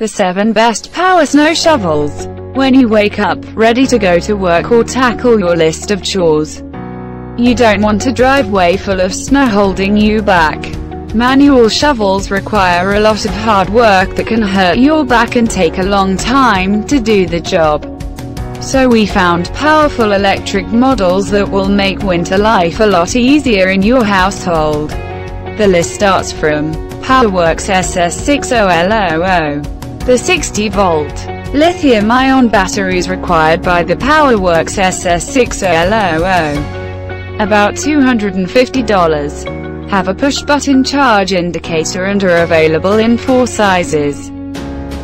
The 7 best power snow shovels. When you wake up, ready to go to work or tackle your list of chores. You don't want a driveway full of snow holding you back. Manual shovels require a lot of hard work that can hurt your back and take a long time to do the job. So we found powerful electric models that will make winter life a lot easier in your household. The list starts from PowerWorks SS60L00. The 60-volt lithium-ion batteries required by the PowerWorks SS60L00. About $250. Have a push-button charge indicator and are available in four sizes.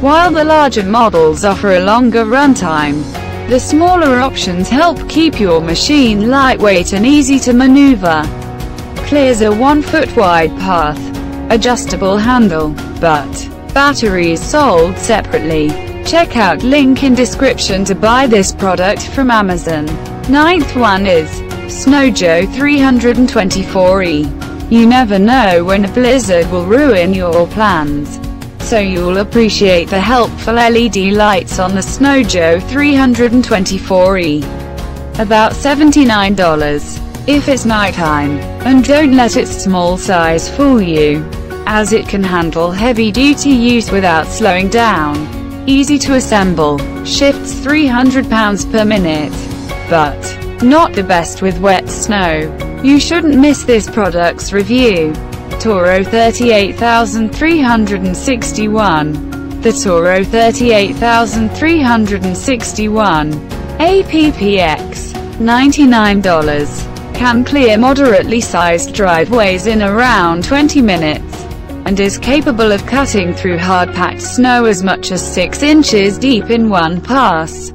While the larger models offer a longer runtime, the smaller options help keep your machine lightweight and easy to maneuver. Clears a one-foot wide path. Adjustable handle, but batteries sold separately. Check out link in description to buy this product from Amazon. Ninth one is Snow Joe 324E. You never know when a blizzard will ruin your plans. So you'll appreciate the helpful LED lights on the Snow Joe 324E. About $79 if it's nighttime. And don't let its small size fool you, as it can handle heavy-duty use without slowing down. Easy to assemble, shifts 300 pounds per minute. But, not the best with wet snow. You shouldn't miss this product's review. Toro 38361. The Toro 38361. APPX. $99 can clear moderately sized driveways in around 20 minutes, and is capable of cutting through hard-packed snow as much as 6 inches deep in one pass.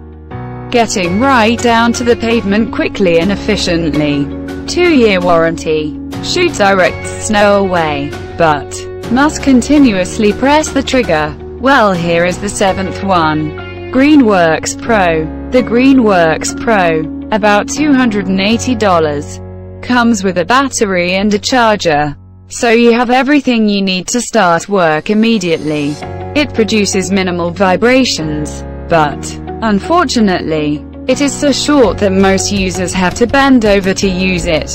Getting right down to the pavement quickly and efficiently. 2-year warranty. Shoot direct snow away, but must continuously press the trigger. Well here is the seventh one. Greenworks Pro. The Greenworks Pro about $280. Comes with a battery and a charger. So you have everything you need to start work immediately. It produces minimal vibrations, but, unfortunately, it is so short that most users have to bend over to use it.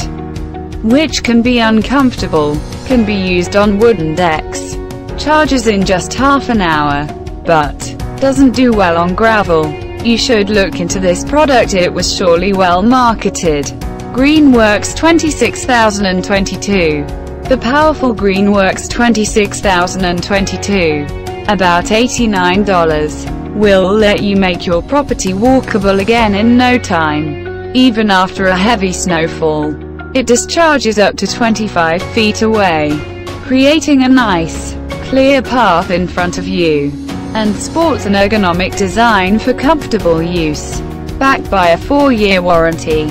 Which can be uncomfortable, can be used on wooden decks. Charges in just half an hour, but, doesn't do well on gravel. You should look into this product it was surely well marketed. Greenworks 26022. The powerful Greenworks 26022. About $89. Will let you make your property walkable again in no time. Even after a heavy snowfall. It discharges up to 25 feet away. Creating a nice, clear path in front of you and sports an ergonomic design for comfortable use. Backed by a 4-year warranty.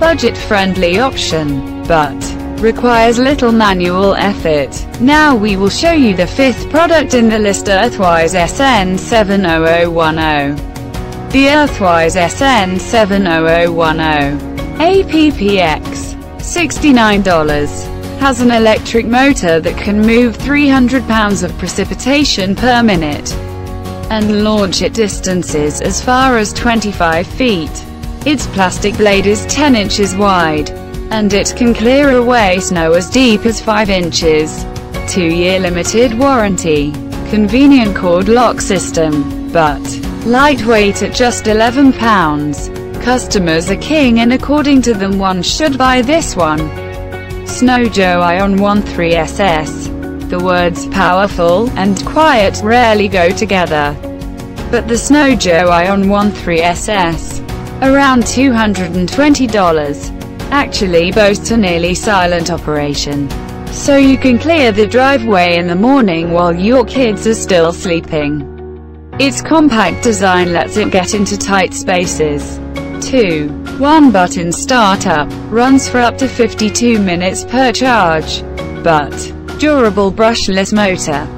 Budget-friendly option, but requires little manual effort. Now we will show you the fifth product in the list Earthwise SN70010. The Earthwise SN70010. APPX. $69 has an electric motor that can move 300 pounds of precipitation per minute and launch at distances as far as 25 feet. Its plastic blade is 10 inches wide, and it can clear away snow as deep as 5 inches. 2-year limited warranty. Convenient cord lock system, but lightweight at just 11 pounds. Customers are king and according to them one should buy this one. Snow Joe Ion 13SS the words powerful and quiet rarely go together. But the Snow Joe Ion 13SS, around $220, actually boasts a nearly silent operation. So you can clear the driveway in the morning while your kids are still sleeping. Its compact design lets it get into tight spaces. 2. One button startup, runs for up to 52 minutes per charge. But, durable brushless motor